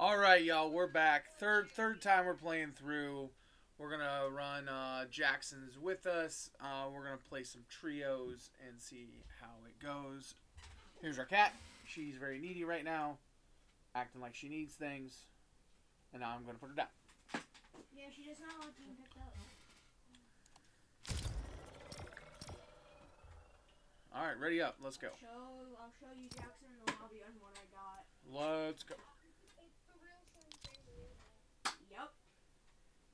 All right, y'all, we're back. Third third time we're playing through. We're gonna run uh, Jackson's with us. Uh, we're gonna play some trios and see how it goes. Here's our cat. She's very needy right now, acting like she needs things. And now I'm gonna put her down. Yeah, she does not like being picked up. All right, ready up. Let's go. Show, I'll show you Jackson in the lobby on what I got. Let's go. Yep.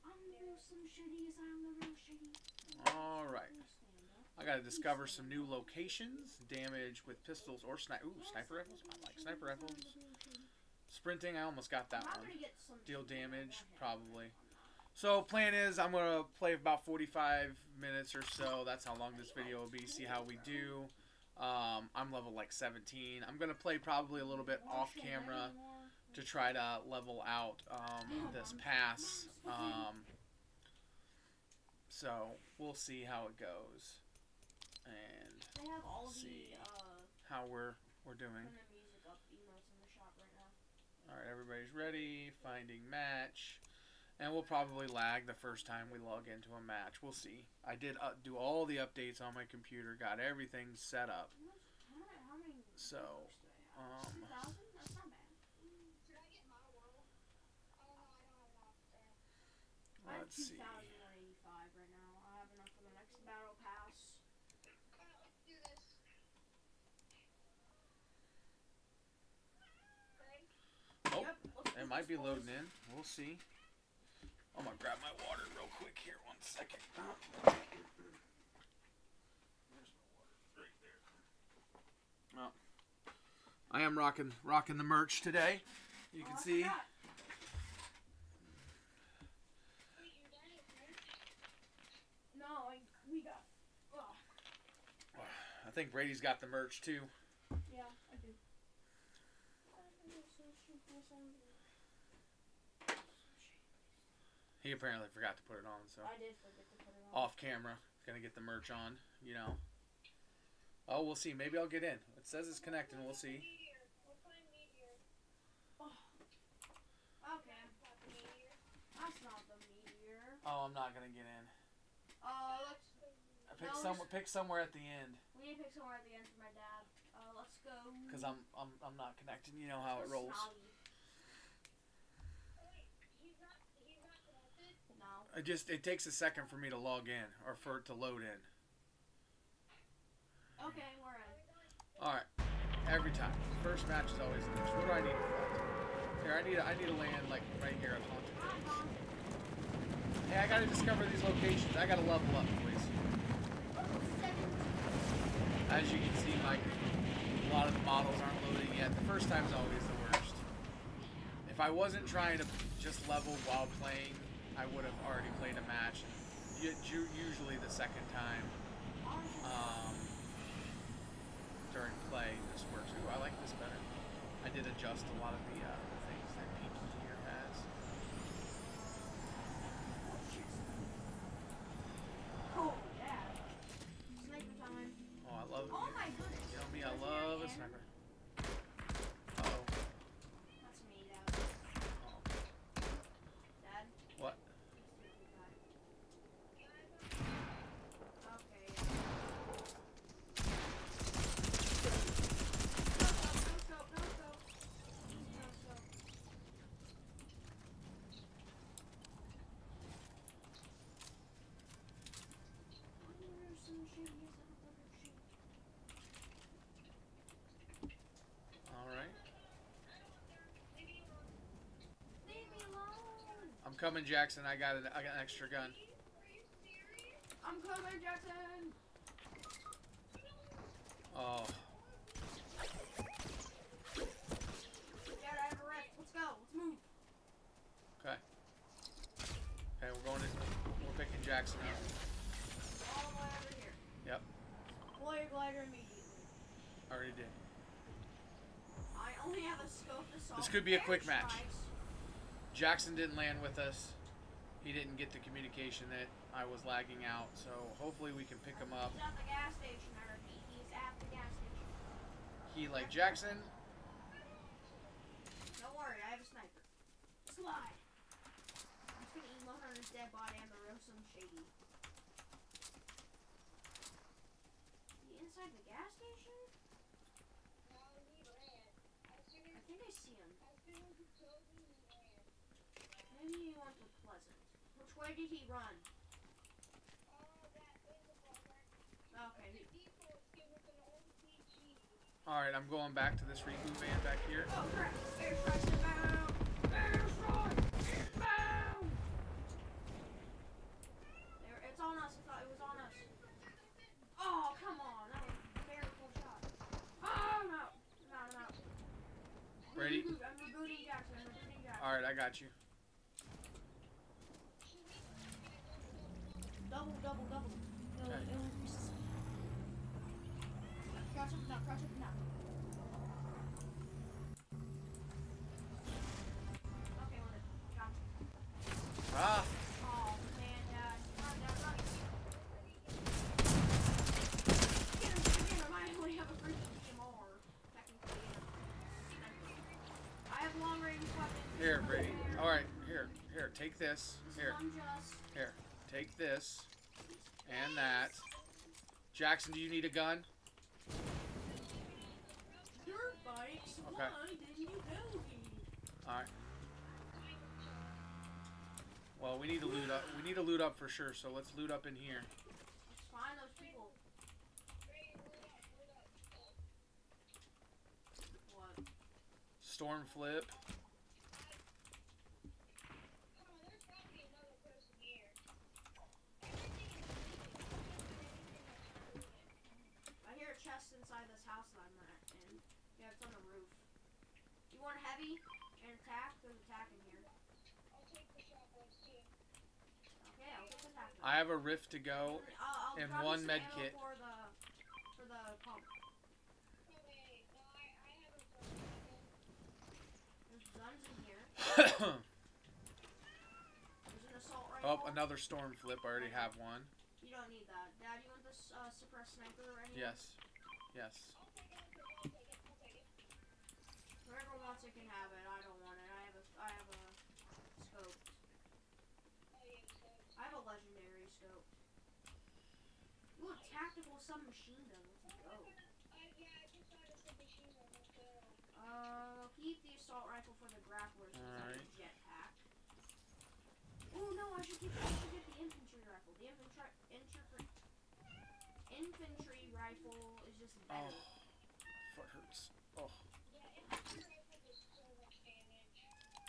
I'm the real Slim Shady, yes, I'm the real Shady. All right. Stand up. I gotta discover some new locations. Damage with pistols or sniper. Ooh, sniper rifles. I like sniper rifles. Sprinting. I almost got that one. gonna get some Deal damage, probably. So plan is I'm gonna play about 45 minutes or so. That's how long this video will be. See how we do. Um, I'm level like 17. I'm gonna play probably a little bit off camera to try to level out um, this pass. Um, so we'll see how it goes and They have all see. the uh, how we're we're doing. turn the music up emotes in the shop right. All right, everybody's ready. Finding match. And we'll probably lag the first time we log into a match. We'll see. I did uh, do all the updates on my computer, got everything set up. How many? How many So, viewers do they have? um, 2,000? That's not bad. I have Let's see. 2,085 right now. I have enough for the next battle pass. Oh, Yep, let's do it might be loading in. We'll see. I'm gonna grab my water real quick here. One second. Oh. I am rocking rocking the merch today. You can see. No, I, we got. I think Brady's got the merch too. yeah, I do. He apparently forgot to put it on, so I did forget to put it on. off camera, gonna get the merch on. You know. Oh, we'll see. Maybe I'll get in. It says it's connecting. We'll see. Okay. That's not the meteor. Oh, I'm not gonna get in. Uh, let's. Pick No, some. Pick somewhere at the end, We need to pick somewhere at the end for my dad. Uh, let's go. cause I'm I'm I'm not connected. You know how it rolls. Snobby. It just it takes a second for me to log in or for it to load in. Okay, we're in. All right. Every time. First match is always the worst. What do I need? Here, I need a, I need to land like right here at Haunted on. Hey, I gotta discover these locations. I gotta level up, please. As you can see, like a lot of the models aren't loading yet. The first time's always the worst. If I wasn't trying to just level while playing, I would have already played a match. And usually the second time um, during play this works. Ooh, I like this better. I did adjust a lot of the, uh, the things that Pinky here has. Oh, yeah. Sniper time. Oh, I love Oh you. my goodness. You know me, I Does he love a have sniper. Oh, That's me, Dad. oh. Dad? What? Okay. No scope, no scope, no scope. All right. Leave me alone. I'm coming, Jackson. I got an, I got an extra gun. I'm coming, Jackson. Oh, Dad, I have a wreck. Let's go. Let's move. okay. Okay, we're going to. We're picking Jackson up. All the way over here. Yep. Deploy your glider immediately. Already did. I only have a scope. This could be a quick match. Jackson didn't land with us. He didn't get the communication that I was lagging out. So hopefully we can pick him up. He's at the gas station. I he's at the gas station. He like Jackson. Don't worry, I have a sniper. slide. I'm just gonna emote on his dead body and throw some shady. He inside the gas station? I think I see him. Maybe he went to Pleasant. Way did he run? Okay, All right, I'm going back to this reboot van back here. Oh crap! Airstrike's inbound! Airstrike inbound! It's on us. I thought it was on us. Oh, come on. That was a miracle shot. Oh. Ready? I'm rebooting Jackson. I'm rebooting Jackson. All right, I got you. Double, double, double. It'll, Okay. it'll increase the speed. Crouch up down, crouch up and down. Okay, we're. Got you. Ah, Oh man, Dad. Run, Dad, run. Get him, get him. I only have a freaking DMR. Technically, yeah. I have long range weapons. here, Brady. All right, here, here. Take this. Here, here. Take this and that. Jackson, do you need a gun? Okay. Why didn't you tell me? All right. Well, we need to loot up. We need to loot up for sure. So let's loot up in here. Let's find those people. What? Storm flip. I hear a chest inside this house that I'm at, and yeah, it's on the roof. Want heavy and attack? There's attack in here. Okay, I'll take attack. then. I have a rift to go. And I'll, I'll and one med kit. for the for the pump. There's guns in here. oh, There's an assault rifle. another storm flip. I already have one. You don't need that. Dad, you want this uh, suppressed sniper or anything? Yes. Yes. Whoever can have it. I don't want it. I have a I have a scope. I have a legendary scope. Ooh, tactical submachine gun. Let's go. Uh, keep the assault rifle for the grapplers because that's a Alright. jetpack. Oh no, I should keep I should get the infantry rifle. The infantry infantry infantry rifle is just better. Oh, better. foot hurts. Oh,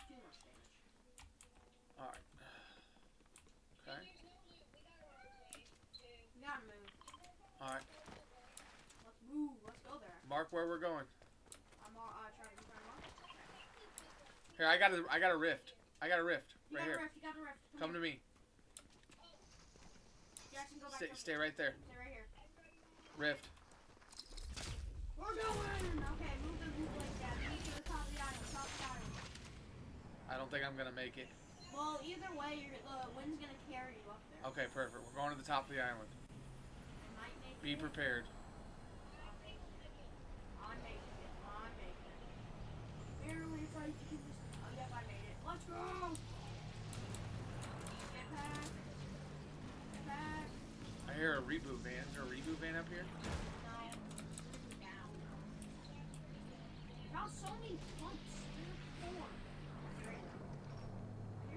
Too much damage. All right. Okay. We gotta move. All right. Let's move. Let's go there. Mark where we're going. I'm all, uh, trying to mark. Here, I got a, I got a rift. I got a rift You right here. rift. You got a rift. Come to here. me. Jackson, go back. Stay, stay right there. Stay right here. Rift. We're going. Okay, move the move like that. Move to the top of the island. Top of the island. I don't think I'm gonna make it. Well, either way, you're, the wind's gonna carry you up there. Okay, perfect. We're going to the top of the island. It might make Be prepared. I'm it. I'm it. I'm making it. Barely if I can just. Oh, yep, I made it. Let's go. Get back. Get back. I hear a reboot van. Is there a reboot van up here? No. Down. Found so many pumps. Three or four. Here's someone healing. What's someone healing? We don't have shields.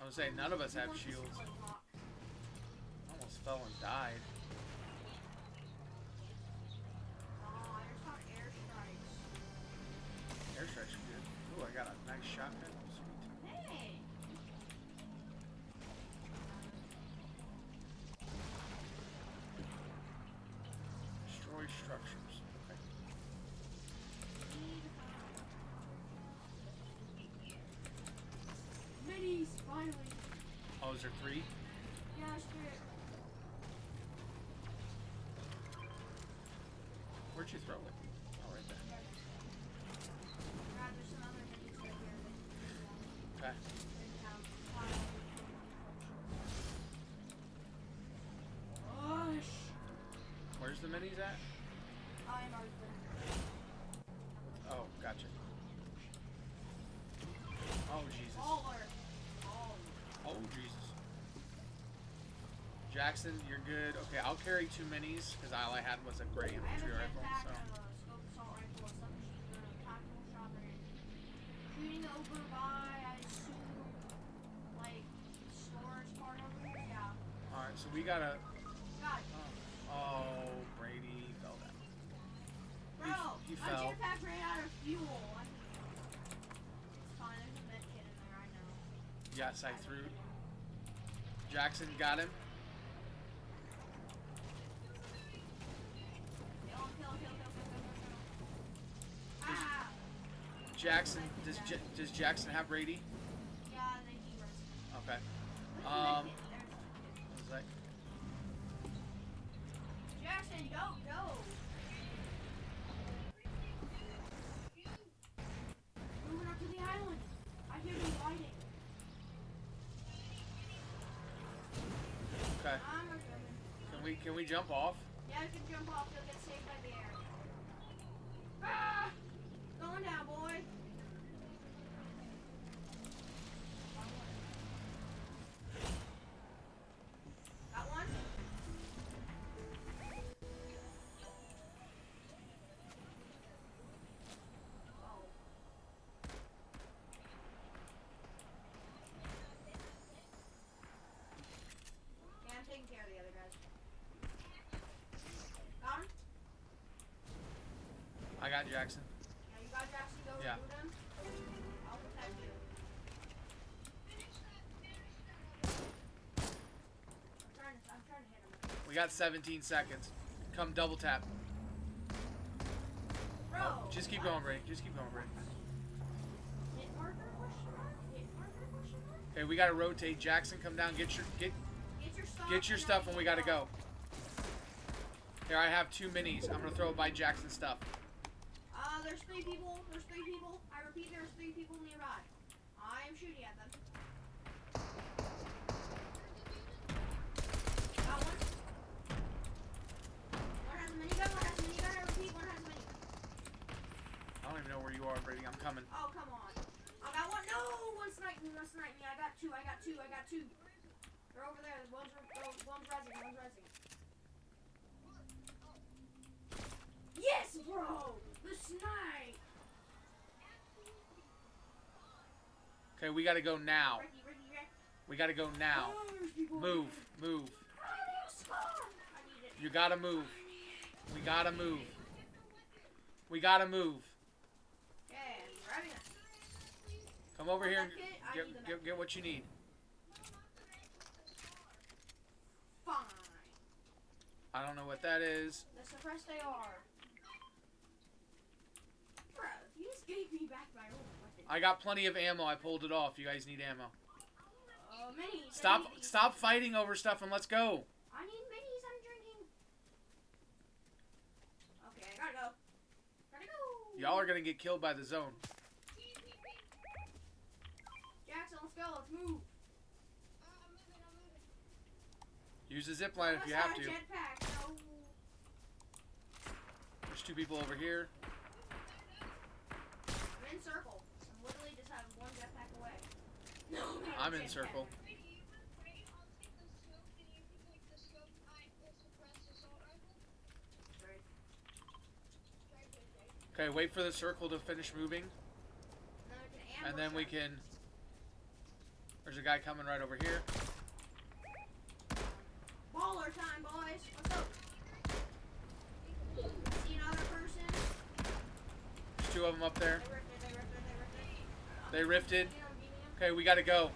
I was saying none of us have shields. Almost fell and died. Airstrikes. Good. Ooh, I got a nice shotgun. Finally. Oh, is there three? Yeah, straight. Where'd you throw it? Oh, right there. God, there's some other minis right here. Okay. Where's the minis at? Jackson, you're good. Okay, I'll carry two minis because all I had was a gray infantry rifle. So. I have a scope assault rifle, a submachine tactical shotgun. Shooting over by, I assume, like, storage part over here? Yeah. All right, so we gotta. God, oh, oh, Brady fell down. bro, he my fell. jetpack ran out of fuel. I mean, it's fine, there's a med kit in there, I know. Yes, I threw. Jackson got him. Does J- does Jackson have Brady? Yeah. Okay. Um, med kit? There's the med kit. what was that? Jackson, go, go! Moving up to the island. I hear you fighting. Okay. Can we can we jump off? Yeah, you can jump off. You'll get saved by the air. Ah! Going down, boy. Got Jackson. Yeah, you got Jackson, go Yeah. recruit. I'll protect you. I'm trying to, I'm trying to hit him. We got 17 seconds. Come double tap. Bro! Oh, just keep what? going, Brady. Just keep going, Brady. Hit marker question mark? Hit marker question mark? Okay, we gotta rotate. Jackson, come down. Get your get Get your stuff. get your and stuff when we gotta go. Here, I have two minis. I'm gonna throw it by Jackson's stuff. There's three people. There's three people. I repeat, there's three people nearby. I am shooting at them. Got one. One has a minigun. One has a minigun. I repeat, one has a minigun. I don't even know where you are, Brady. I'm coming. Oh, come on. I got one. No! One sniped me. One sniped me. I got two. I got two. I got two. They're over there. One's, oh, one's resing. One's resing. Yes, bro! The snipe! Okay, we gotta go now. We gotta go now. Move, move. there. Spawn! I need it. You gotta move. We gotta move. We gotta move. Okay, I'm grabbing it. Come over here and get, get, get what you need. I don't know what that is. The suppressed AR. Bro, you just gave me back my old. I got plenty of ammo. I pulled it off. You guys need ammo. Uh, minis. Stop these. stop fighting over stuff and let's go. I need minis. I'm drinking. Okay, I gotta go. Gotta go. Y'all are gonna get killed by the zone. Jackson, let's go. Let's move. Use the zip line if you have to. Jetpack. No. There's two people over here. I'm in circle. I'm literally just having one jetpack away. No, not a I'm in circle. Okay, wait for the circle to finish moving, And then we can and then ambush we them. can. There's a guy coming right over here. Baller time, boys. Let's go. See another person? There's two of them up there. They ripped it, they ripped it, they ripped. They rifted. Okay, we gotta go.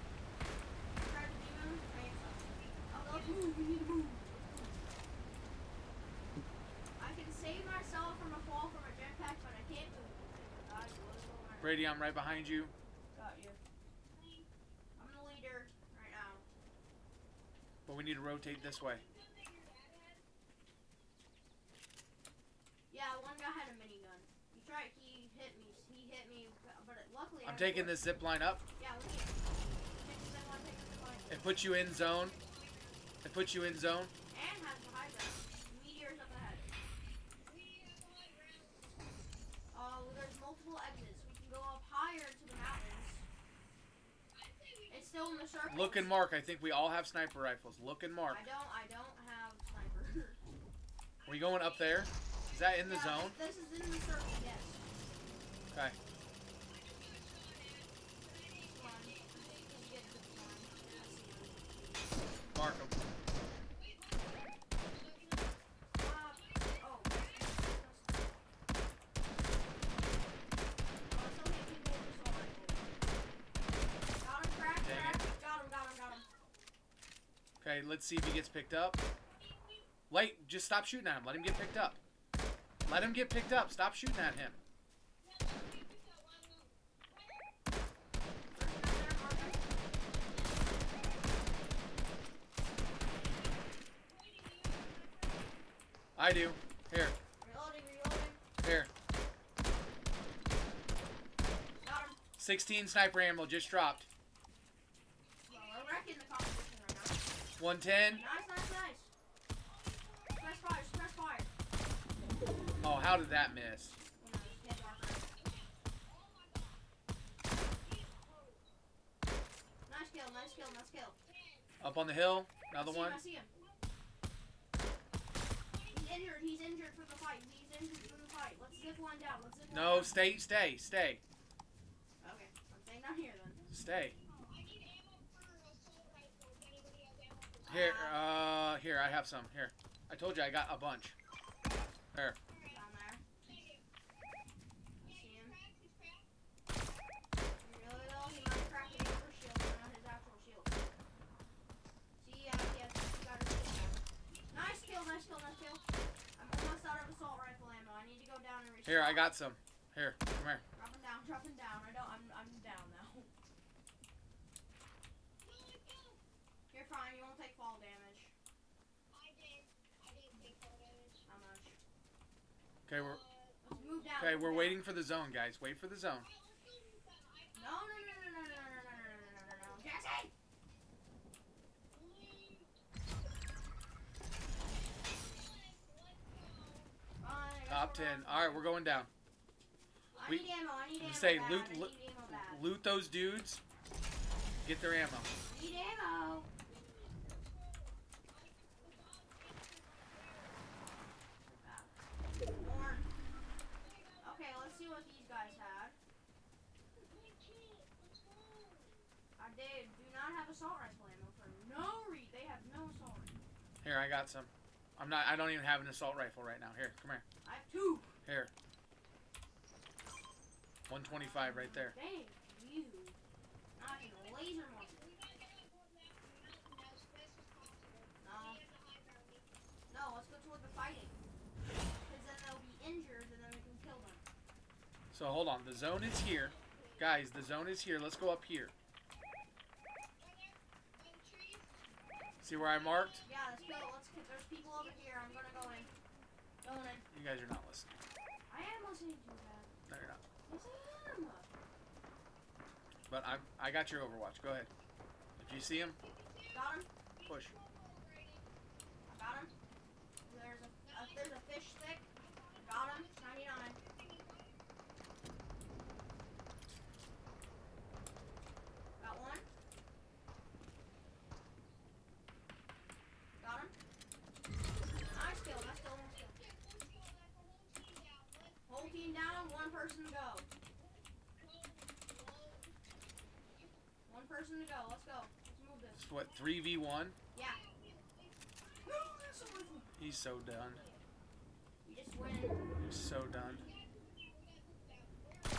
Brady, I'm right behind you. Got you. I'm the leader right now. But we need to rotate this way. Yeah, I'm taking this zip line up. It puts you in zone. It puts you in zone. Look and mark. I think we all have sniper rifles. Look and mark. I don't. I don't have sniper. we going up there? Is that in the zone? This is in the circle. Yes. Okay. Got him. Okay, let's see if he gets picked up. Wait, just stop shooting at him. Let him get picked up. Let him get picked up. Stop shooting at him. I do. Here, Reloading, reloading. here. Got him. 16 sniper ammo just dropped. Well, right now. 110. Nice, nice, nice. Fire, fire. Oh, how did that miss? No, hit marker. Nice kill, nice kill, nice kill. Up on the hill. Another one. Him, I see him. He's injured. He's injured for the fight. He's injured for the fight. Let's zip one down. Let's zip one No, down. stay, stay, stay, Okay, I'm staying down here then. stay. Here, uh, here, I have some. Here. I told you I got a bunch. Here. There. Here, I got some. Here, come here. Dropping down, dropping down. I know, I'm, I'm down now. You're fine, you won't take fall damage. I did. I didn't take fall damage. How much? Okay, we're... Okay, we're waiting for the zone, guys. Wait for the zone. No, no, no. Top ten. All right, we're going down. I we- need ammo. I need ammo. say loot- loot- need ammo bad. Loot those dudes. Get their ammo. Need ammo. Okay, let's see what these guys had. Uh, they do not have assault rifle ammo for no reason. They have no assault rifle. Here, I got some. I'm not. I don't even have an assault rifle right now. Here, come here. I have two. Here. 125 right there. You. Not even a laser one. No. No, let's go toward the fighting. Because then they'll be injured and then we can kill them. So hold on. The zone is here, guys. The zone is here. Let's go up here. See where I marked? Yeah, let's go. Let's. There's people over here. I'm gonna go in. Going. You guys are not listening. I am listening to that. No, you're not. Yes, I am. But I I got your Overwatch. Go ahead. If you see him, Got him. push. I got him. There's a, a there's a fish stick. Got him. 99. Got one. Got him. Nice kill. Nice kill. Nice kill. Whole team down. One person to go. One person to go. Let's go. Let's move this. It's what 3v1? Yeah. No, that's so. He's so done. You just win. He's so done. Did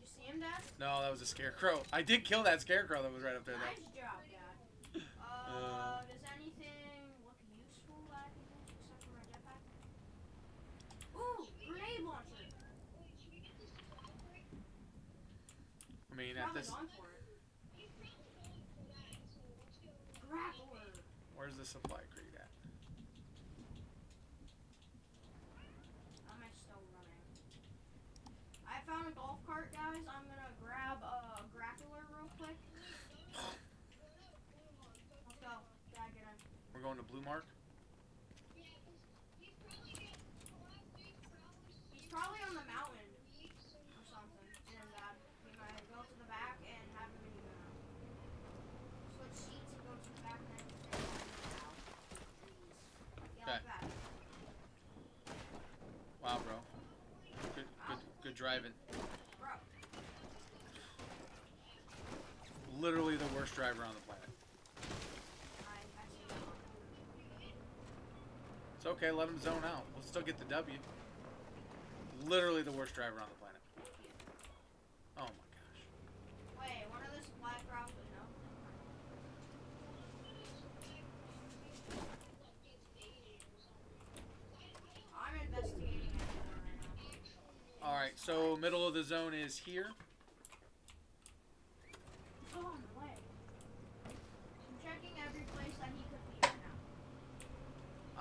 you see him, Dad? No, that was a scarecrow. I did kill that scarecrow that was right up there Nice job, Dad. Uh, Uh. does anything look useful that I can use except for my jetpack? Ooh, grenade launcher. I mean, at this, going for it. Where's the supply crate at? I'm still running. I found a golf cart, guys. I'm gonna grab a grappler real quick. Let's go. Dad, get in. We're going to Blue Mark. He's probably on the mountain or something. And uh, we might go to the back and have a mini map. Switch seats and go to the back and then stay on the out. Yeah, like that. Wow, bro. Good, good, good driving. Literally the worst driver on the planet. It's okay. Let him zone out. We'll still get the W. Literally the worst driver on the planet. Thank you. Oh my gosh. Wait, one of those black routes, no? I'm investigating it right now. All right. So middle of the zone is here. Go on the way. I'm checking every place that he could be right now.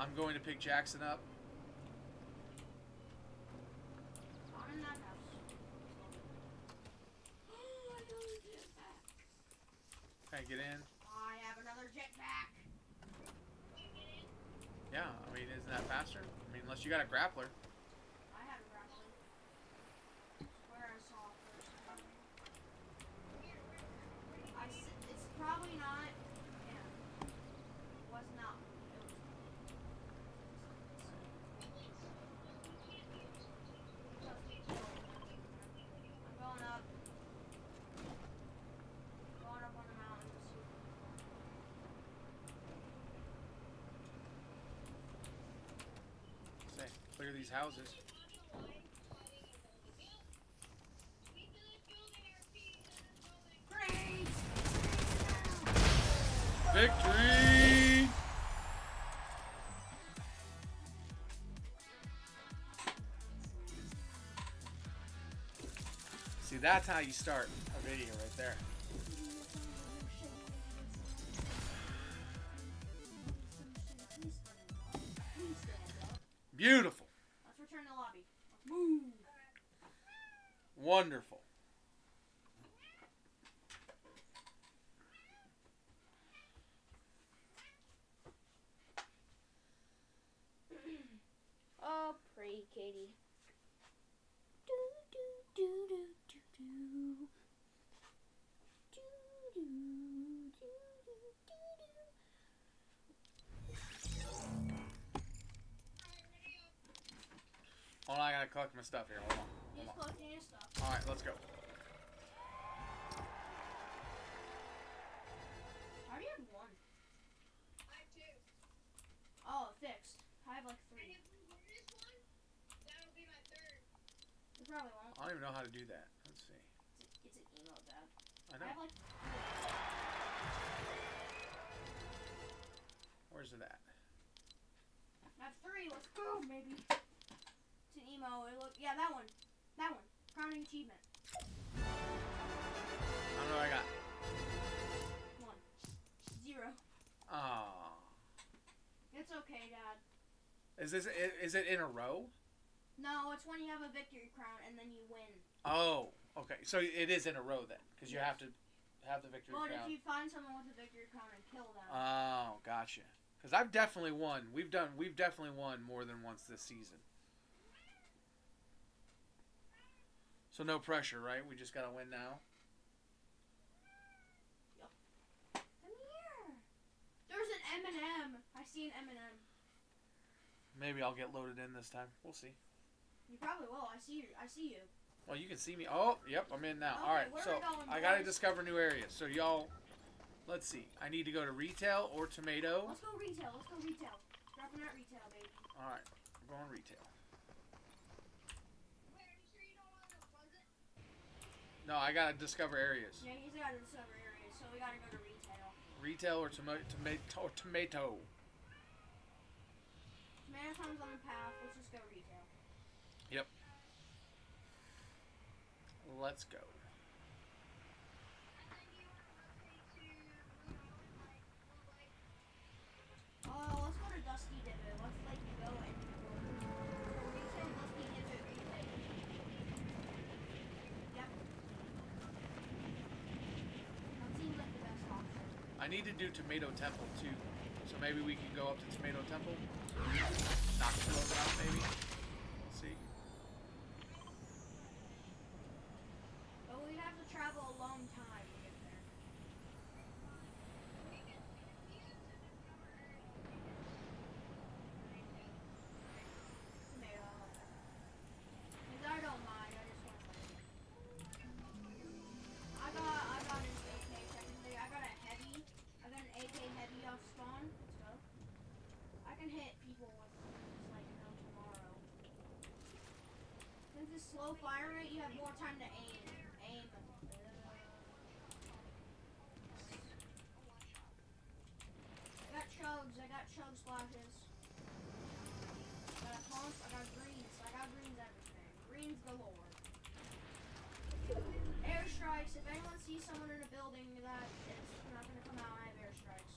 I'm going to pick Jackson up. I'm in that house. Oh, I got a jetpack. Can I get in? I have another jetpack. Yeah. I mean, isn't that faster? I mean, unless you got a grappler. I have a grappling. Where I saw first. I s- it's probably not. Yeah. Was not. It was. I'm going up. Going up on the mountain to see. Say, clear these houses. Victory! See, that's how you start a video right there. Beautiful. Let's return to the lobby. Let's move. Wonderful. Oh, pretty Katie. Do do do do do do. Do do do do do do. Hold on, I gotta collect my stuff here. Hold on. He's Hold on. Collecting his stuff. Alright, let's go. I already have one. Oh, fixed. I have like three. You probably won't. I don't even know how to do that. Let's see. It's, it's an emo dad. I I know. have like. Where's it at? I have three. Let's go, maybe. It's an emo. It look. Yeah, that one. That one. Crowning achievement. I don't know what I got. One. Zero. Oh. It's okay, Dad. Is this is it in a row? No, it's when you have a victory crown and then you win. Oh, okay. So it is in a row then, because you have to have the victory crown. But if you find someone with a victory crown and kill them, Oh, gotcha. Because I've definitely won. We've done. We've definitely won more than once this season. So no pressure, right? We just gotta win now. come here. There's an M&M. I see an M&M. Maybe I'll get loaded in this time. We'll see. You probably will. I see you. I see you. Well, you can see me. Oh, yep, I'm in now. Okay, All right, so going, I gotta discover new areas. So y'all, let's see. I need to go to retail or tomato. Let's go retail. Let's go retail. Dropping at retail, baby. All right, we're going retail. No, I gotta discover areas. Yeah, he's got to discover areas, so we gotta go to retail. Retail or tomato, tomato, tomato. Tomato time's on the path. Let's just go retail. Yep. Let's go. Oh, let's go to Dusty Divot. Let's like go and go for retail. Dusty Divot replay. Yep. That seems like the best option. I need to do Tomato Temple too. So maybe we can go up to Tomato Temple. Knock them out maybe. Rate, you have more time to aim. Aim. I got chugs. I got chug splashes. I got pumps. I got greens. I got greens everything. Greens galore. Airstrikes. If anyone sees someone in a building that is not going to come out, I have airstrikes.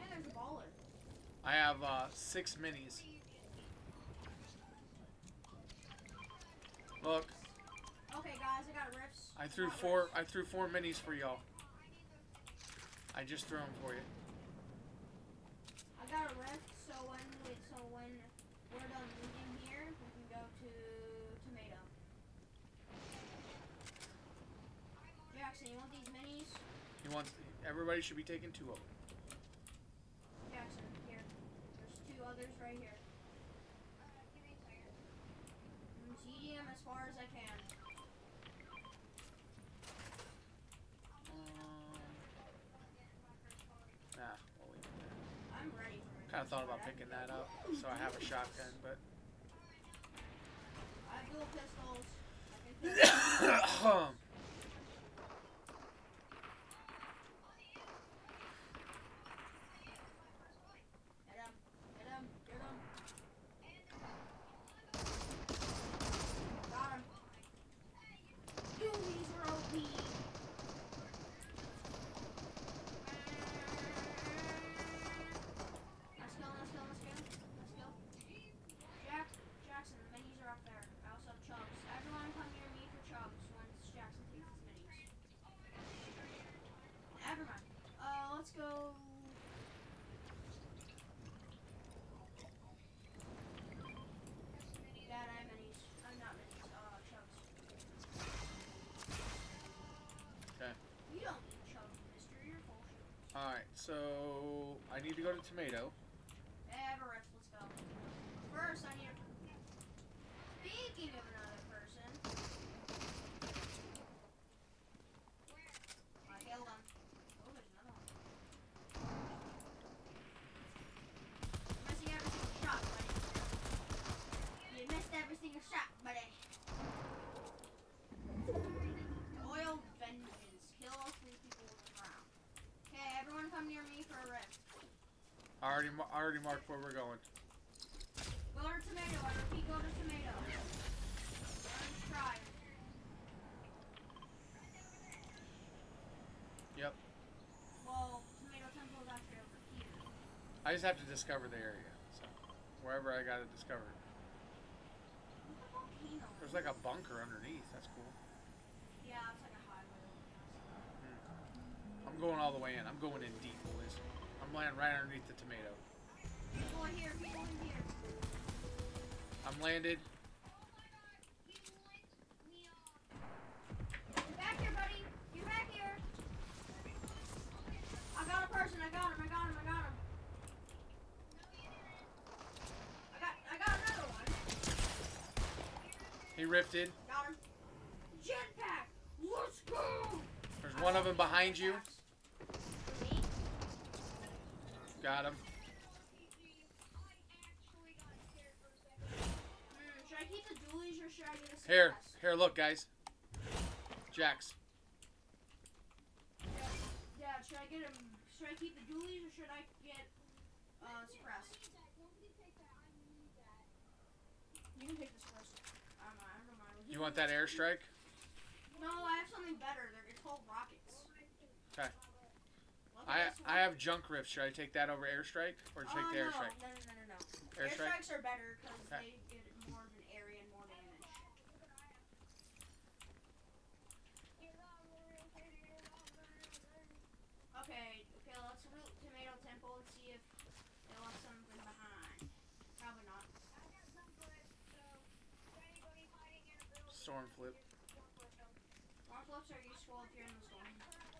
Hey, there's a baller. I have uh, six minis. Look, Okay, guys, I got rifts. I threw Got four. rifts. I threw four minis for y'all. I just threw them for you. I got a rift, so when we, so when we're done moving here, we can go to tomato. Jackson, you want these minis? He wants. Everybody should be taking two of them. Jackson, here. There's others right here. Uh, I'm eating them as far as I can. Um, nah, we'll leave it there. I'm ready for it. Kind of thought about picking that up, so I have a shotgun, but. I have dual pistols. so I need to go to tomato. Everest, let's go. First, I need to. Speaking of another person. I killed him. Oh, there's another one. You're missing every single shot, buddy. You missed every single shot, buddy. Oil vengeance. Kill all three people with the ground. Okay, everyone come near me for a rift. I already, I already marked where we're going. Go to tomato. I repeat, go to tomato. Orange try. Yep. Well, tomato temple is actually over here. I just have to discover the area. So wherever I got it discovered. What's the volcano? There's like a bunker underneath. That's cool. Yeah, it's like a highway. Hmm. I'm going all the way in. I'm going in deep. I'm landing right underneath the tomato. People in here. People in here. I'm landed. Get back here, buddy. Get back here. I got a person. I got him. I got him. I got him. I got. I got another one. He rifted. Got him. Jetpack. Let's go. There's one of them behind you. Get him. Here, here, look, guys. Jax. Yeah, should I get him? Should I keep the dualies or should I get uh suppress? You can take this first. I don't mind. I don't. You want that airstrike? No, I have something better. They're it's called rockets. Okay. I I have junk rift. Should I take that over airstrike or take oh, the airstrike? No, no, no, no, no. Airstrike. Airstrikes are better because Okay. they get more of an area and more damage. Okay, okay, let's root Tomato Temple and see if they left something behind. Probably not. Storm flip. Mark flips are useful if you're in the storm.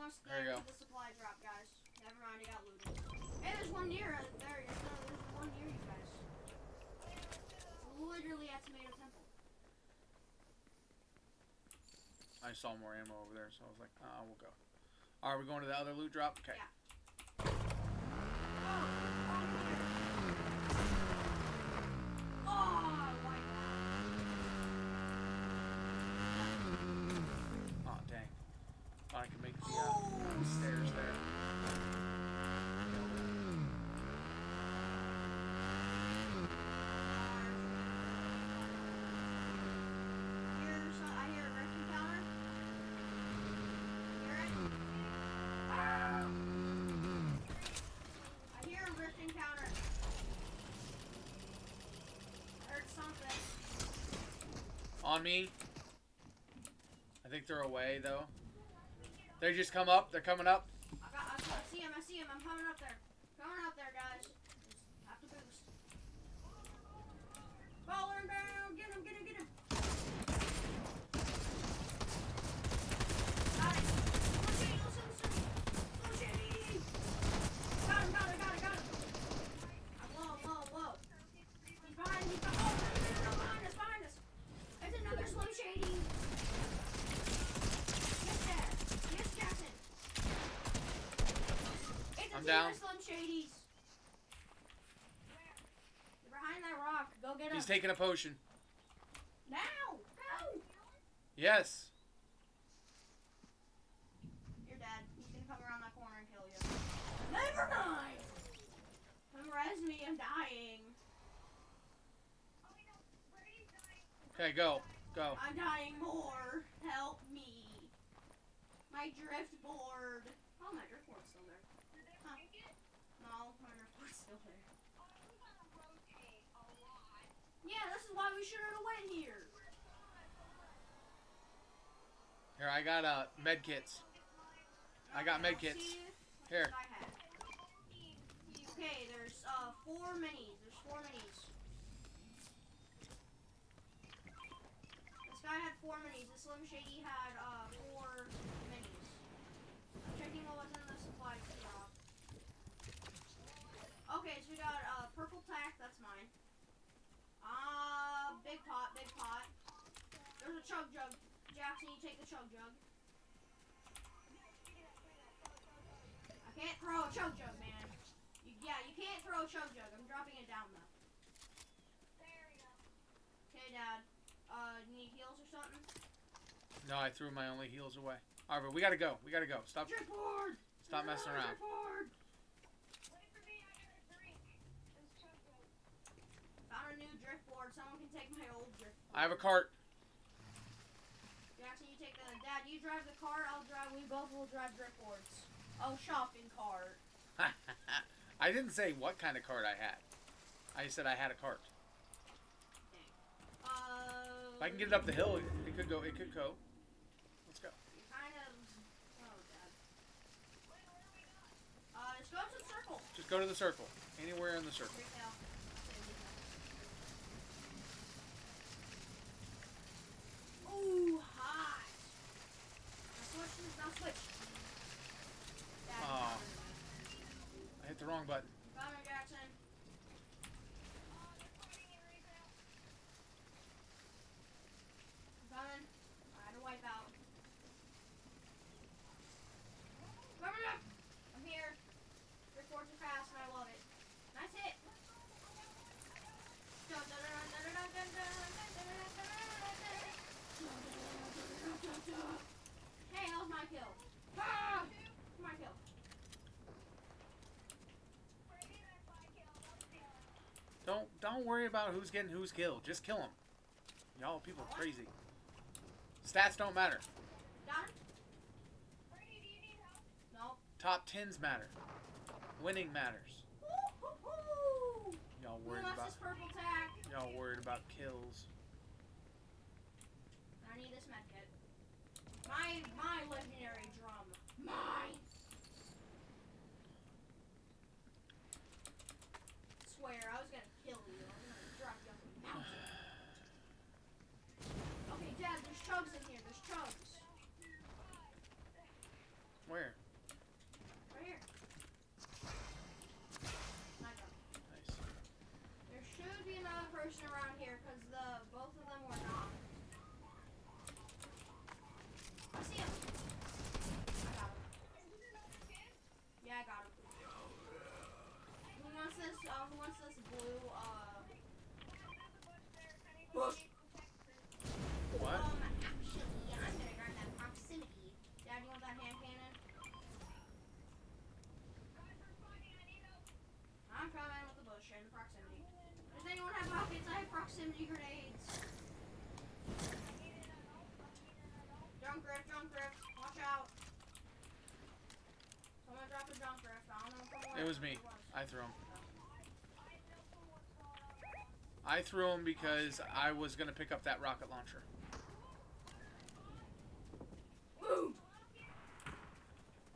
There you to the supply drop, guys. Never mind, it got looted. Hey, there's one near us. There, there's, there's one near you guys. Literally at Tomato Temple. I saw more ammo over there, so I was like, uh, we'll go. Are we're going to the other loot drop? Okay. Yeah. Oh. Oh, my God. Oh, dang. Thought I could make the uh, Oh, stairs there. Here's, uh, I hear a rift encounter. Hear it? I hear a rift encounter. I heard something. On me. I think they're away, though. They just come up. They're coming up. I got, I, I see him, I see him. I'm coming up there. Coming up there, guys. Just have to boost. Follow him down. Get him, get him, get him. Got it. Little shady, listen, listen. Little shady. Got him, got him, got him, got him. I'm low, low, low. He's behind, he's behind. Oh, no, no, no, no, behind us, behind us. There's another Slim Shady. Yes, there. Yes, Jackson. It's a I'm down. Slim Shadys. They're behind that rock. Go get him. He's taking a potion. now. Go. Yes. You're dead. He's gonna come around that corner and kill you. Never mind. Come res me. I'm dying. Okay, go. Go. I'm dying more. Help me. My drift board. Oh, my drift board's still there. Huh. No, my drift still there. Yeah, this is why we shouldn't have went here. Here, I got uh, med kits. I got med kits. Here. what I had. Okay, there's uh four minis. There's four minis. This guy had four minis. This Slim Shady had uh four minis. I'm checking what was in the supply drop. Okay, so we got uh purple tack. That's mine. Uh, big pot, big pot. There's a chug jug. Jackson, you take the chug jug. I can't throw a chug jug, man. You, yeah, you can't throw a chug jug. I'm dropping it down though. Okay, Dad. Uh, you need heals or something? No, I threw my only heals away. All right, but we gotta go. We gotta go. Stop. Stop messing around. Drift board. Found a new drift board. Someone can take my old drift. I have a cart. Jackson, you take the. Dad, you drive the car. I'll drive. We both will drive drift boards. Oh, shopping cart. I didn't say what kind of cart I had. I said I had a cart. Uh. If I can get it up the hill, it could go. It could go. Let's go. Kind of. Oh, Dad. Uh, let's go to the circle. Just go to the circle. Anywhere in the circle. Don't worry about who's getting who's killed. Just kill them. Y'all people are crazy. Stats don't matter. Nope. Top tens matter. Winning matters. Y'all worried about this purple tack? y'all worried about kills. I need this med kit. My my drum. Mine. Simsy grenades. Junk rift, junk rift. Watch out. Someone dropped a junk rift. I don't know from where. It was me. I threw him. I threw him because I was gonna pick up that rocket launcher. Boom!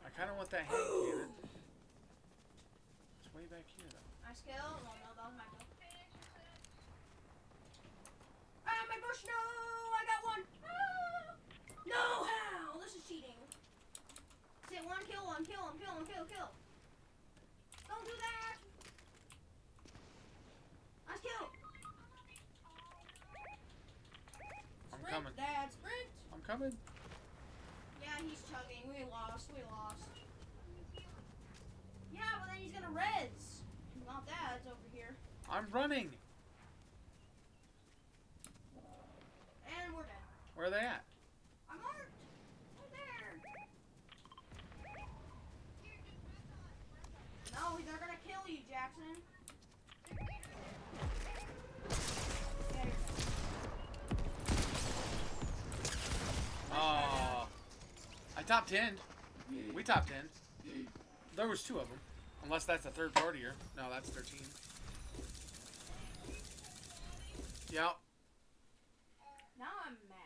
I kind of want that hand cannon. It's way back here though. Nice kill. Well, no, that was my kill. Ah, my bush! No! I got one! Ah! No! How? This is cheating. Say one kill, one kill, one kill, one kill, kill. Don't do that! Nice kill! I'm Sprint, coming. Dad, sprint! I'm coming. Yeah, he's chugging. We lost. We lost. Yeah, but then he's gonna res. Not that. It's over here. I'm running. And we're dead. Where are they at? I'm marked. Right there. No, they're gonna kill you, Jackson. Yeah, you're dead. Oh, I top 10. We top 10. There was two of them. Unless that's a third party here. No, that's 13. Yep. Now I'm mad.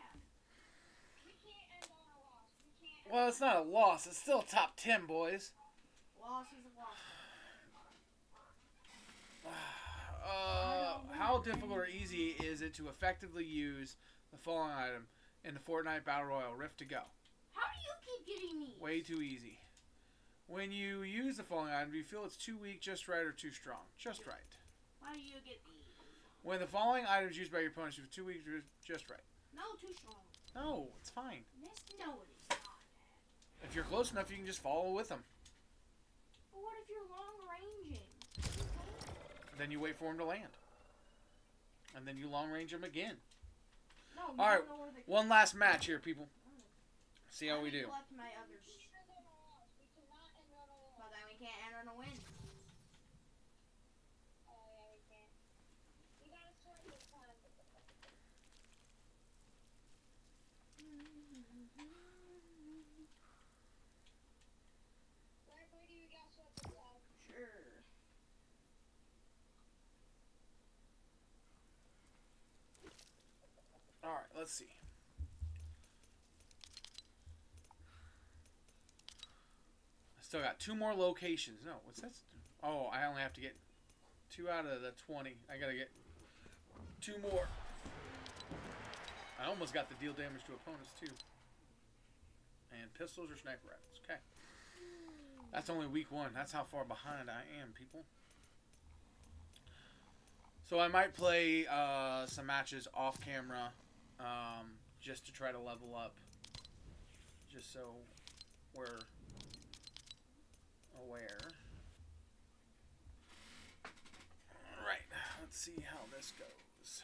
Well, it's not a loss. It's still top 10, boys. Loss is a loss. Uh, how difficult or easy is it to effectively use the following item in the Fortnite Battle Royale Rift to go? How do you keep getting me? Way too easy. When you use the following item, do you feel it's too weak, just right, or too strong? Just right. Why do you get me? When the following item is used by your opponent, you feel too weak, ju- just right. No, too strong. No, it's fine. Yes, no, it is. If you're close enough, you can just follow with them. But what if you're long ranging? Then you wait for them to land. And then you long range them again. No, All right, don't know where the One last match here, people. See how I we do. Left my others, but then we can't end on a win. Sure. All right, let's see. I still got two more locations. No, what's that? Oh, I only have to get two out of the 20. I gotta get two more. I almost got the deal damage to opponents, too. And pistols or sniper rifles. Okay. That's only week one. That's how far behind I am, people. So I might play uh, some matches off camera um, just to try to level up. Just so we're aware. Alright, let's see how this goes.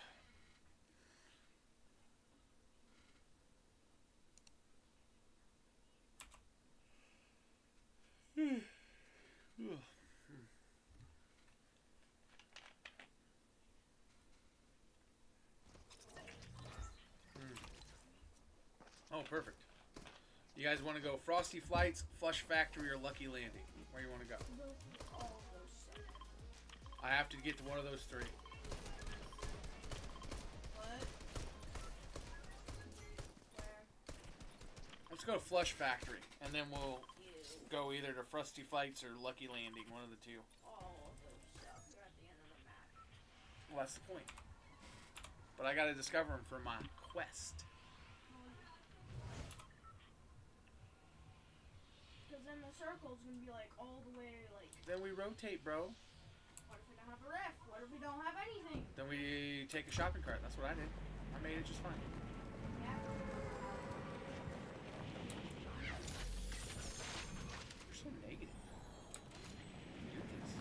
Ugh. Oh, perfect. You guys want to go Frosty Flights, Flush Factory, or Lucky Landing? Where you want to go? I have to get to one of those three. Let's go to Flush Factory, and then we'll go either to Frosty Flights or Lucky Landing, one of the two. Well, that's the point. But I got to discover them for my quest. Then the circle's gonna be like all the way like. Then we rotate, bro. What if we don't have a rift? What if we don't have anything? Then we take a shopping cart. That's what I did. I made it just fine. Yeah. You're so negative. You do this.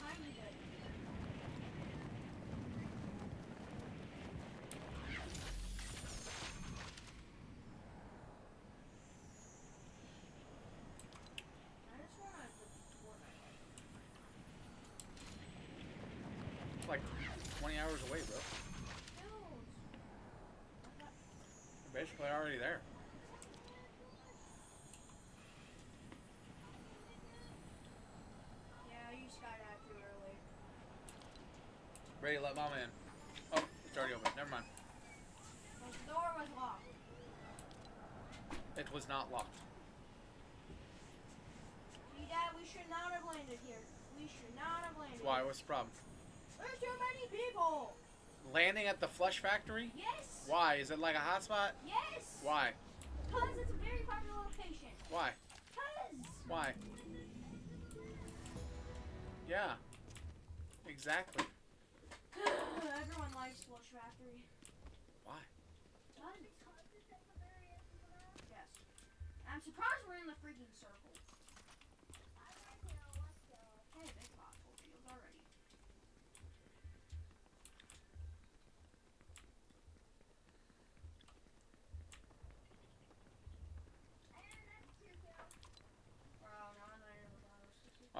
Tiny bit. Like 20 hours away, bro. You're basically already there. Yeah, you skydived too early. Ready to let mama in. Oh, it's already open. Never mind. Well, the door was locked. It was not locked. Dad, we should not have landed here. We should not have landed. Why? What's the problem? There's too many people. Landing at the Flush Factory? Yes. Why? Is it like a hotspot? Yes. Why? Because it's a very popular location. Why? Because. Why? Yeah. Exactly. Everyone likes Flush Factory. Why? Yes. I'm surprised we're in the freaking circle. Hey, big possible fields already. Wow, now I landed with auto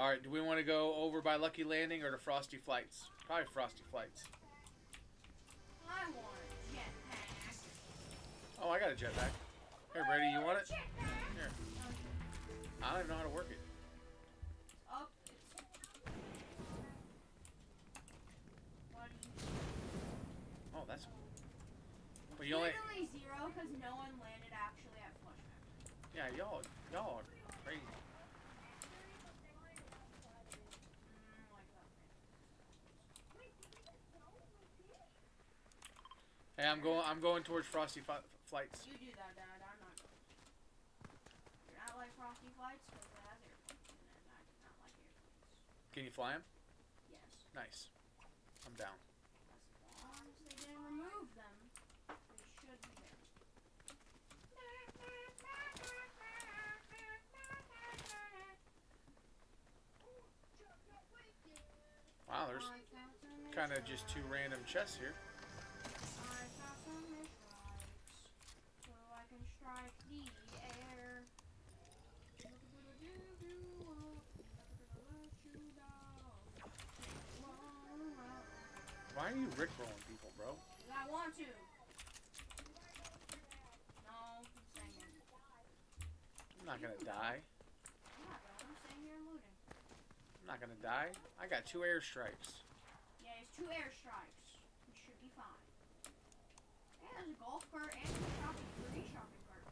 All right. Do we want to go over by Lucky Landing or to Frosty Flights? Probably Frosty Flights. I want a jetpack. Oh, I got a jetpack. Here, Brady, you want it? Here. I don't even know how to work it. Up. It's... What do you Oh, that's. But you only. Literally zero because no one landed actually at Flush Factory. Yeah, y'all, y'all are crazy. Mm, like that. Hey, I'm going. I'm going towards Frosty fi- Flights. You do that, Dad. I'm not going. You're not like Frosty Flights because it has airplanes and I do not like airplanes. Can you fly him? Yes. Nice. I'm down. As long as they didn't remove them, they should be there. Wow, there's kind of just two random chests here. Two airstrikes. Yeah, it's two airstrikes. We should be fine. And there's a golf cart and two shopping, three shopping carts.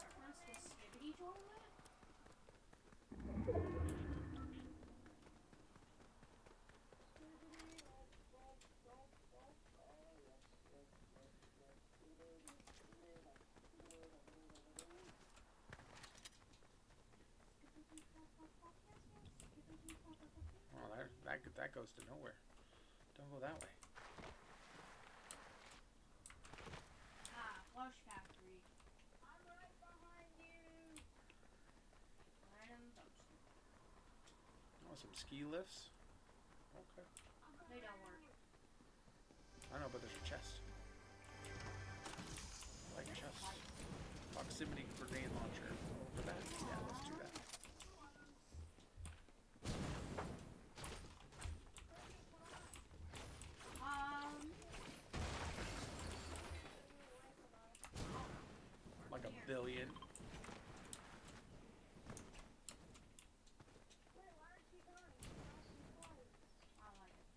Reference the Skibidi toilet? Well, that that that goes to nowhere. Don't go that way. Ah, Flush Factory. I'm right behind you. Random dumpster. Oh, some ski lifts. Okay. They don't work. I know, but there's a chest. I like chests. Proximity grenade launcher. For that? Yeah, let's do that. Um, Like a billion. I like it.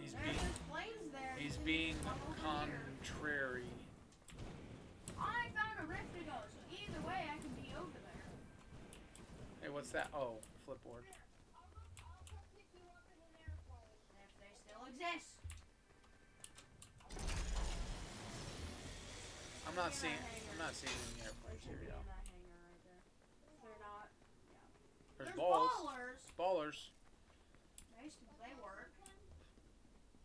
He's being just planes there. he's being can come over here. contrary. I found a rift to go, so either way I can be over there. Hey, what's that? Oh, flipboard. If they still exist. I'm not seeing not seeing any airplanes here, be in y'all. that hangar right there. They're not. There's There's balls. ballers. Ballers. They, s- they work.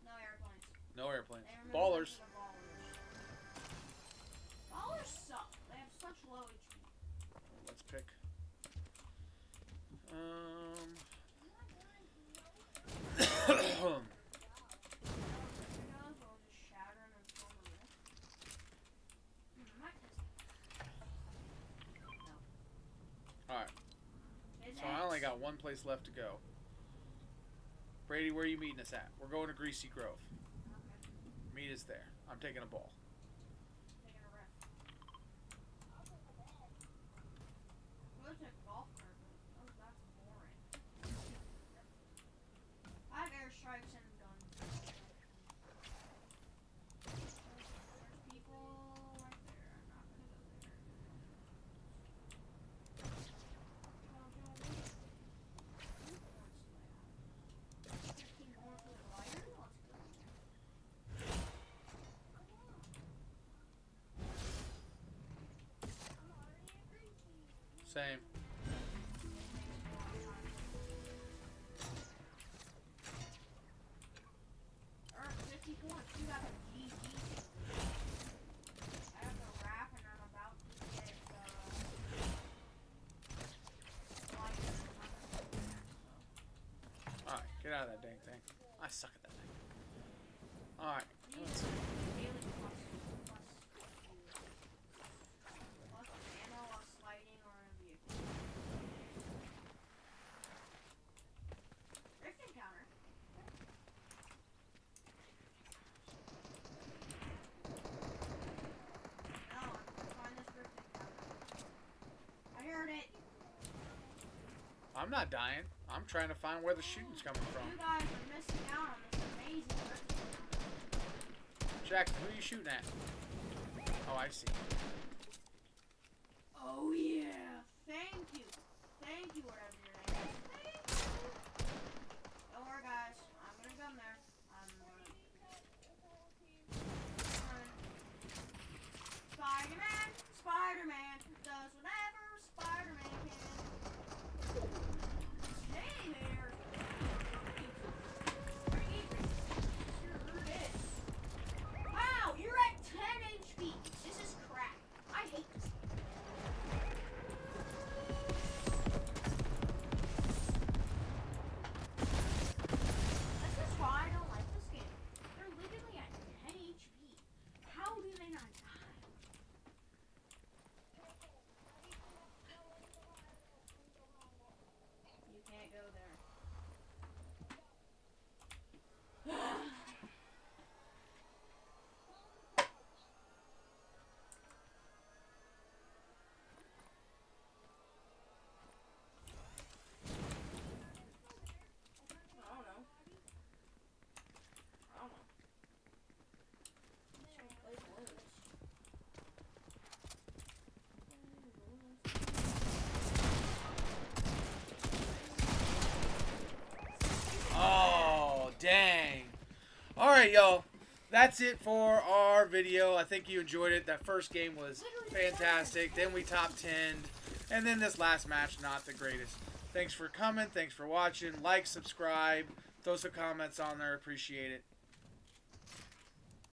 No airplanes. No airplanes. Ballers. them for the Ballers. Ballers suck. They have such low HP. Let's pick. Um. Tornadoes will just shatter and then form a rift. Hmm, might test it. Alright. His So I only got one place left to go. Brady, where are you meeting us at? We're going to Greasy Grove. Meet us there. I'm taking a ball. Taking a rip. We'll take a golf cart, but oh, that's boring. I have airstrikes and guns. There's people right there. I'm not gonna go there. Well, Joe, what is it? Unicorn slab. 15 more for the lighter? Let's go. Same. Earned 50 points. You got a GG. I have the wrap and I'm about to get out of that dang thing. I suck at that thing. All right. so, Let's, daily plus, plus, plus ammo, a sliding, or a vehicle. Rift encounter. Oh, find this rift encounter. I heard it. I'm not dying. I'm trying to find where the shooting's coming from. You guys are missing out on this amazing rift. Jack, who are you shooting at? Oh, I see. Oh yeah. Thank you. Thank you, whatever your name is. Thank you. Don't worry, guys. I'm gonna come there. I'm gonna. Spider-Man, Spider-Man does whatever Spider-Man can. Hey there. Sure did. Wow, you're at 10 HP. This is crap. I hate this. This is why I don't like this game. They're literally at 10 HP. How do they not die? You can't go there. I don't know. I don't know. Someone plays Lowe's. Oh, dang. All right, y'all. That's it for our video. I think you enjoyed it. That first game was fantastic. Then we top 10. And then this last match, not the greatest. Thanks for coming. Thanks for watching. Like, subscribe. Throw some comments on there. Appreciate it.